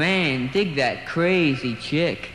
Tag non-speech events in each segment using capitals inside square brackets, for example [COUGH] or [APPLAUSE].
man, dig that crazy chick.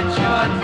your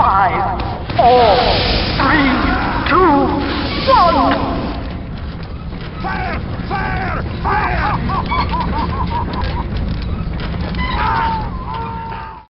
Five, four, three, two, one. Fire! Fire! Fire! [LAUGHS] ah!